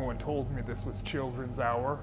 No one told me this was children's hour.